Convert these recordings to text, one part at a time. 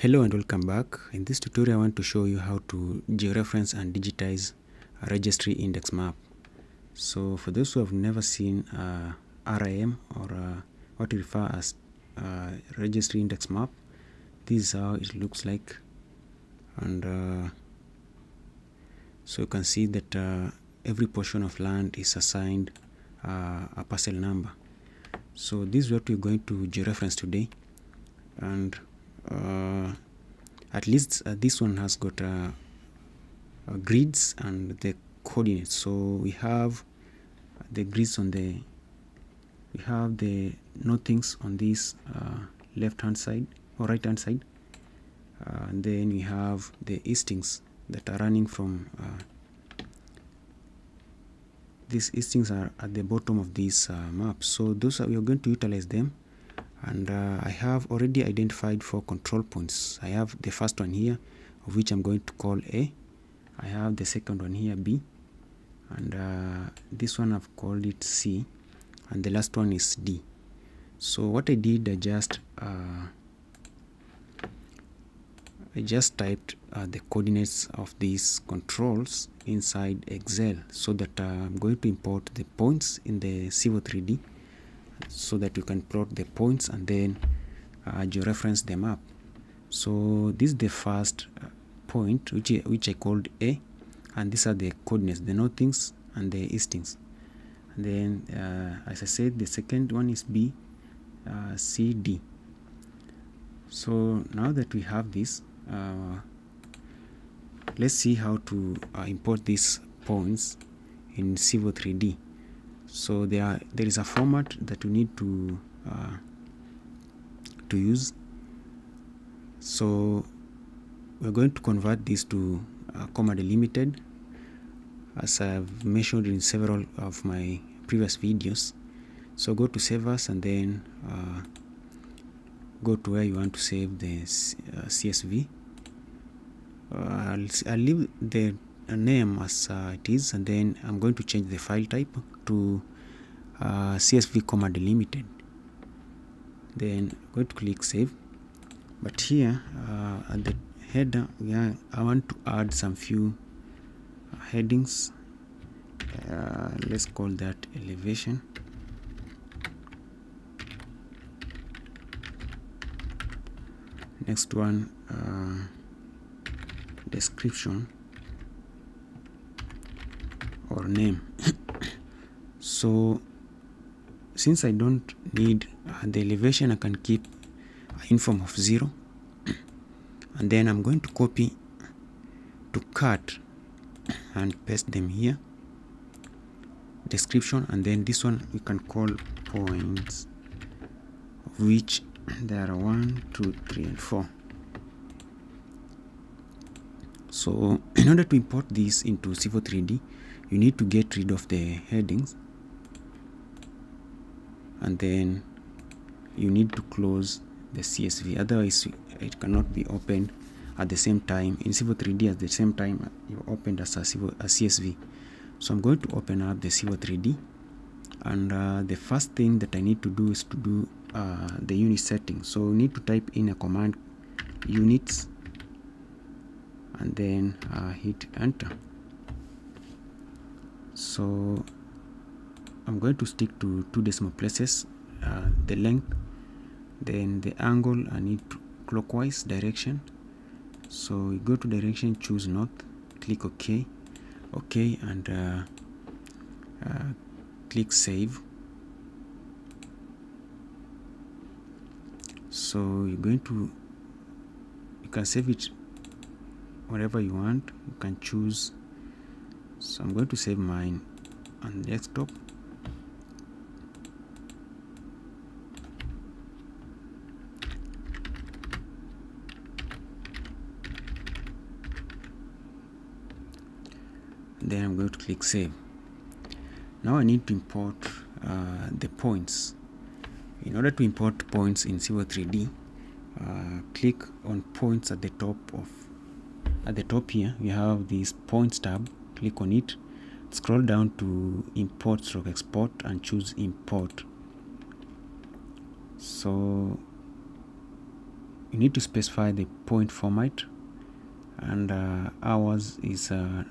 Hello and welcome back. In this tutorial I want to show you how to georeference and digitize a registry index map. So for those who have never seen uh, RIM or uh, what we refer as uh, registry index map, this is how it looks like and uh, so you can see that uh, every portion of land is assigned uh, a parcel number. So this is what we're going to georeference today and uh, at least uh, this one has got uh, uh, grids and the coordinates. So we have the grids on the we have the northings on this uh, left hand side or right hand side. Uh, and then we have the eastings that are running from these eastings are at the bottom of this map. So those are we are going to utilize them and uh, I have already identified four control points. I have the first one here of which I'm going to call A. I have the second one here B. And uh, this one I've called it C. And the last one is D. So what I did I just uh, I just typed uh, the coordinates of these controls inside Excel so that uh, I'm going to import the points in the Civil 3D so that you can plot the points and then uh, georeference the map so this is the first uh, point which which I called A and these are the coordinates the northings and the eastings and then uh, as I said the second one is B uh, C D. So now that we have this uh, let's see how to uh, import these points in Civil 3D so there there is a format that you need to uh, to use. So we're going to convert this to uh, comma delimited as I've mentioned in several of my previous videos. So go to save as and then uh, go to where you want to save the uh, CSV uh, I'll, I'll leave the name as uh, it is and then I'm going to change the file type to uh, CSV comma delimited then I'm going to click save. But here uh, at the header are, I want to add some few uh, headings. Uh, let's call that elevation. Next one uh, description or name. So since I don't need uh, the elevation I can keep in form of 0 and then I'm going to copy to cut and paste them here. Description and then this one we can call points which there are one two three and four. So in order to import this into Civil 3D you need to get rid of the headings. And then you need to close the CSV otherwise it cannot be opened at the same time in Civil 3D at the same time you opened as a, a CSV so I'm going to open up the Civil 3D and uh, the first thing that I need to do is to do uh, the unit setting so we need to type in a command units and then uh, hit enter so I'm going to stick to two decimal places uh, the length then the angle I need clockwise direction. So we go to direction choose north click OK OK and uh, uh, click save. So you're going to you can save it whatever you want. You can choose so I'm going to save mine on desktop. Then I'm going to click save. Now I need to import uh, the points. In order to import points in Civil 3D uh, click on points at the top of at the top here. You have this points tab click on it scroll down to import stroke export and choose import. So you need to specify the point format and uh, ours is uh,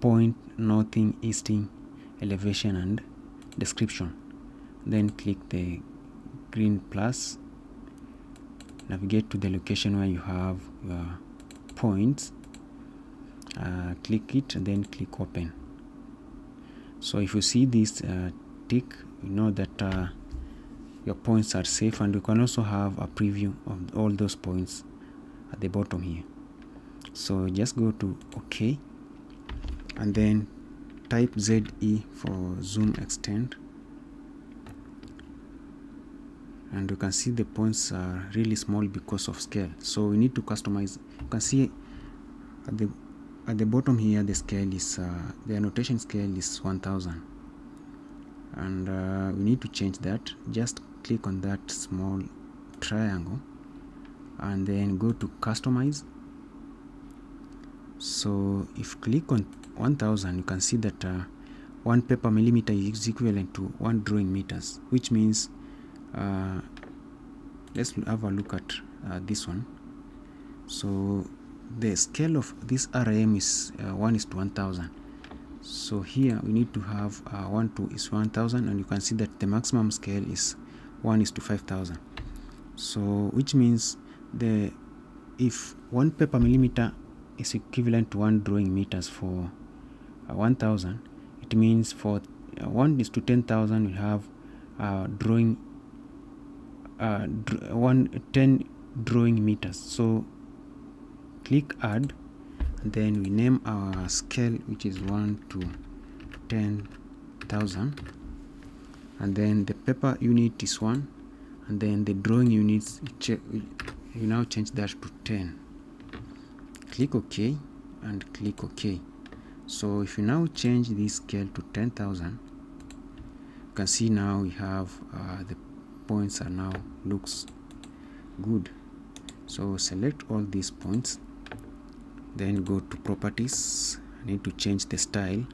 point northing easting elevation and description. Then click the green plus navigate to the location where you have your points uh, click it and then click open. So if you see this uh, tick you know that uh, your points are safe and you can also have a preview of all those points at the bottom here. So just go to ok and then type ZE for zoom extend. And you can see the points are really small because of scale. So we need to customize. You can see at the at the bottom here the scale is uh, the annotation scale is 1000 and uh, we need to change that. Just click on that small triangle and then go to customize. So if click on 1000 you can see that uh, one paper millimeter is equivalent to one drawing meters which means uh, let's have a look at uh, this one. So the scale of this RIM is uh, 1 is to 1000 so here we need to have uh, 1 to is 1000 and you can see that the maximum scale is 1 is to 5000 so which means the if one paper millimeter is equivalent to one drawing meters for uh, 1000 it means for uh, 1 is to 10000 we have uh, drawing uh, dr one 10 drawing meters. So click add then we name our scale which is 1 to 10,000 and then the paper unit is 1 and then the drawing units you now change that to 10 click ok and click ok. So if you now change this scale to 10,000 you can see now we have uh, the points are now looks good. So select all these points then go to properties I need to change the style.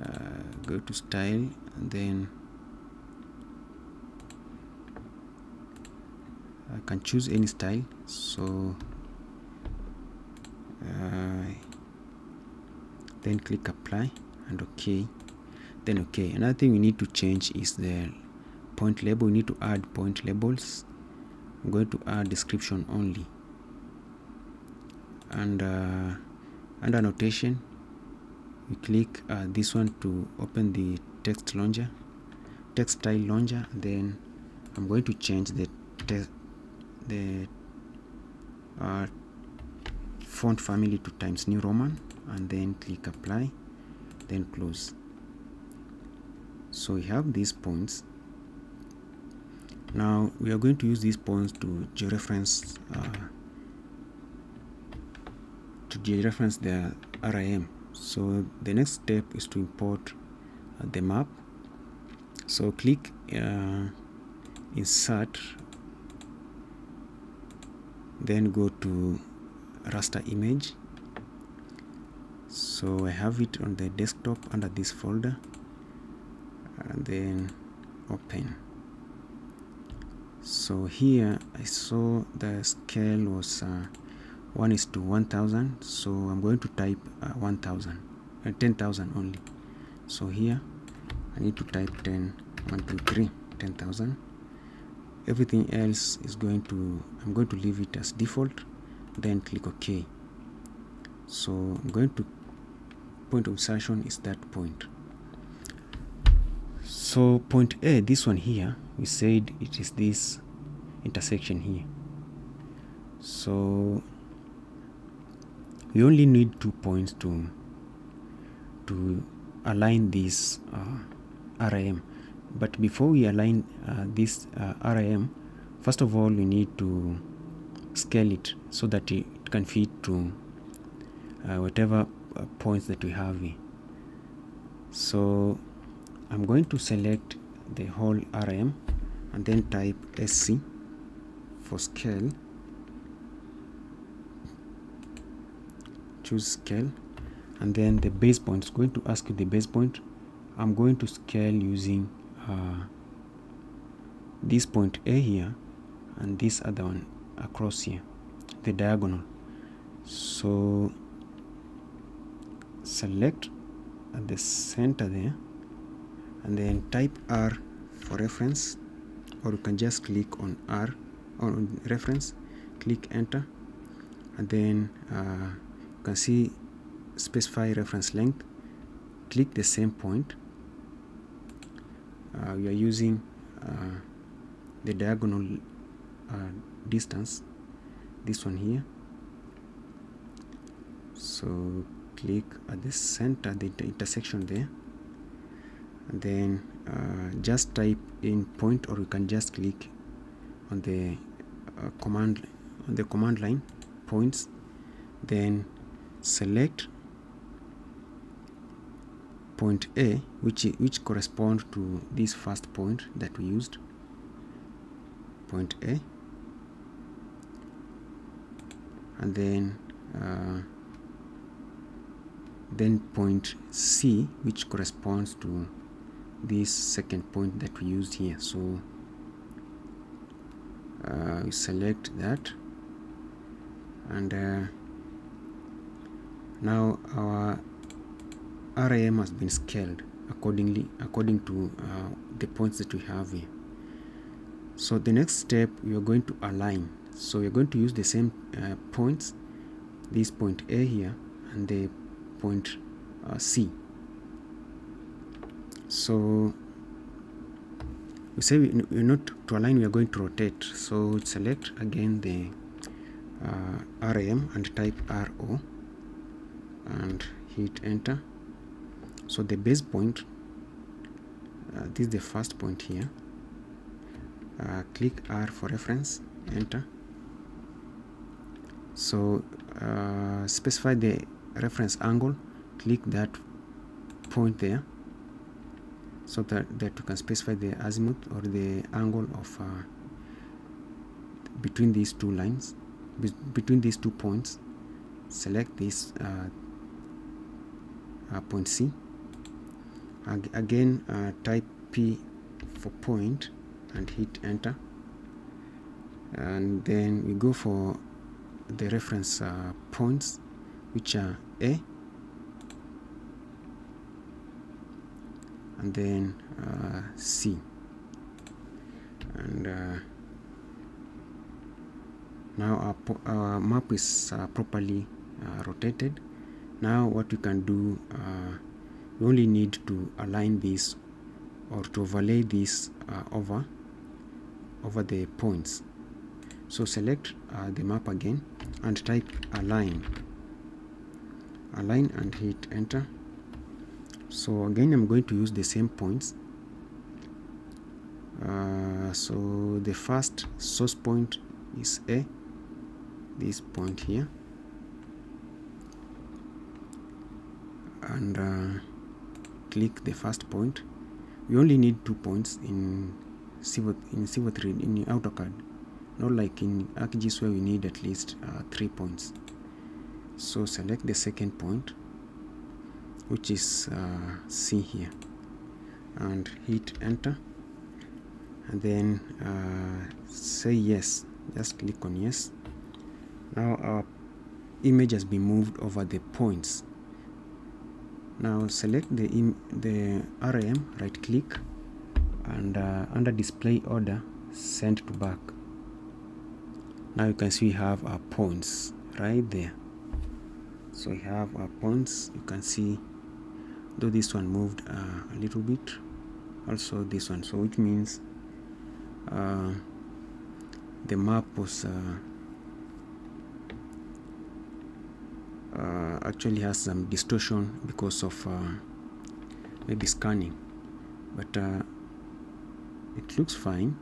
Uh, go to style and then I can choose any style. So uh, then click apply and ok. Then okay another thing we need to change is the point label. We need to add point labels. I'm going to add description only and uh, under annotation we click uh, this one to open the text launcher text style launcher then I'm going to change the the uh, font family to Times New Roman and then click apply then close. So we have these points. Now we are going to use these points to georeference uh, to georeference the RIM so the next step is to import uh, the map. So click uh, insert then go to raster image. So I have it on the desktop under this folder and then open. So here I saw the scale was uh, 1 is to 1000 so I'm going to type uh, 1000 uh, 10,000 only. So here I need to type 10 1 2 3 10,000 everything else is going to I'm going to leave it as default then click OK. So I'm going to point of insertion is that point. So point A this one here we said it is this intersection here. So we only need two points to to align this uh, RIM but before we align uh, this uh, RIM first of all we need to scale it so that it can fit to uh, whatever uh, points that we have so I'm going to select the whole RIM and then type SC for scale choose scale and then the base point is going to ask you the base point. I'm going to scale using uh, this point A here and this other one across here the diagonal. So select at the center there and then type R for reference or you can just click on R on reference click enter and then uh, you can see specify reference length click the same point. Uh, we are using uh, the diagonal uh, distance this one here. So click at the center the, intersection there. And then uh, just type in point or you can just click on the uh, command on the command line points. Then select point A which which correspond to this first point that we used. Point A. And then uh, then point C which corresponds to this second point that we used here. So uh, we select that. And uh, now our RIM has been scaled accordingly according to uh, the points that we have here. So the next step we are going to align. So we're going to use the same uh, points this point A here and the point uh, C. So we say we, we're not to align we are going to rotate. So select again the uh, RIM and type RO and hit enter. So the base point uh, this is the first point here. Uh, click R for reference enter. So uh, specify the reference angle click that point there. So that, that you can specify the azimuth or the angle of uh, between these two lines be between these two points. Select this uh, point C. Ag again uh, type P for point and hit enter. And then we go for the reference uh, points which are A. And then uh, C. And uh, now our, our map is uh, properly rotated now what we can do uh, we only need to align this or to overlay this uh, over over the points. So select uh, the map again and type align. Align and hit enter. So again I'm going to use the same points. Uh, so the first source point is A this point here and uh, click the first point. We only need two points in Civil, in Civo3 in AutoCAD. Not like in ArcGIS where we need at least uh, three points. So select the second point which is uh, C here and hit enter. And then uh, say yes. Just click on yes. Now our image has been moved over the points now select the the RIM right click and uh, under display order send to back. Now you can see we have our points right there. So we have our points. You can see though this one moved uh, a little bit also this one. So which means uh, the map was uh, uh, actually has some distortion because of uh, maybe scanning. But uh, it looks fine.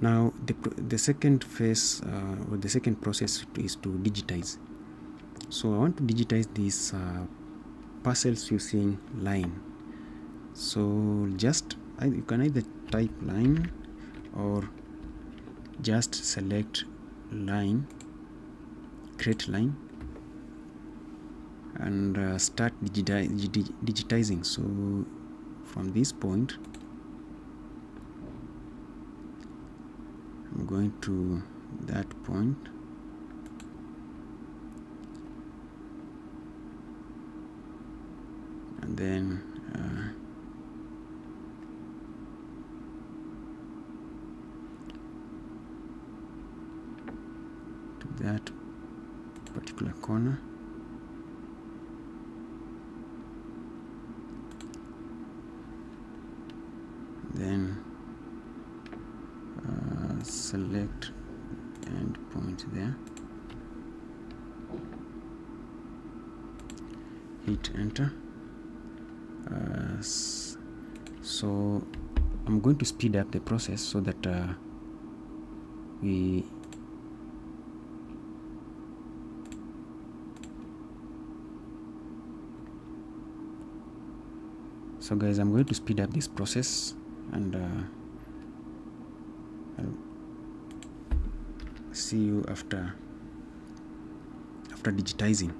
Now the, the second phase or the second process is to digitize. So I want to digitize these parcels using line. So just you can either type line or just select line create line and uh, start digiti digitizing. So from this point I'm going to that point. And then uh, that particular corner then uh, select end point there. Hit enter. Uh, so I'm going to speed up the process so that uh, we so guys I'm going to speed up this process and uh, I'll see you after after digitizing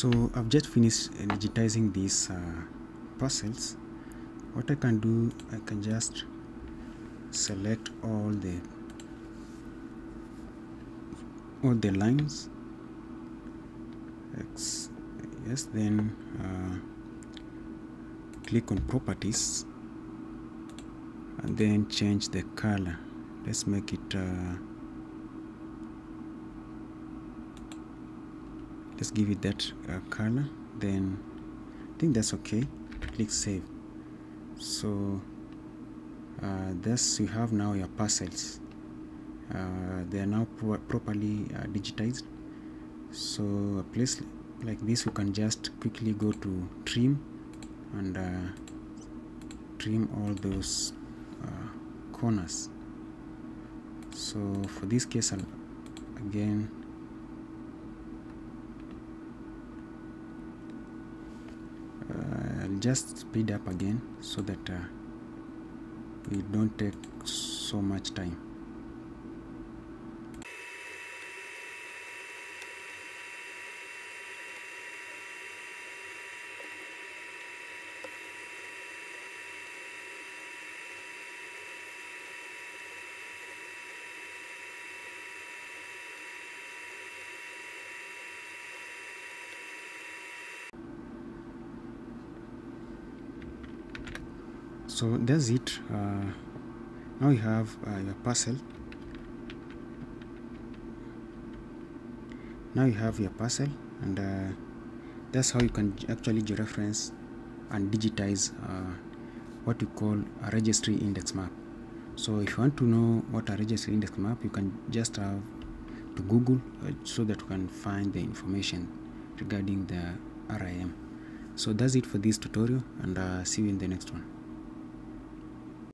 so I've just finished digitizing these uh, parcels. What I can do I can just select all the all the lines. X yes then uh, click on properties and then change the color. Let's make it uh, let's give it that uh, color then I think that's okay. Click save. So uh, you have now your parcels. Uh, they are now pro properly uh, digitized. So a place like this you can just quickly go to trim and uh, trim all those uh, corners. So for this case I'll again uh, I'll just speed up again so that uh, it don't take so much time so that's it. Uh, now you have uh, your parcel. Now you have your parcel and uh, that's how you can actually georeference and digitize uh, what you call a registry index map. So if you want to know what a registry index map you can just have to google uh, so that you can find the information regarding the RIM so that's it for this tutorial and uh, see you in the next one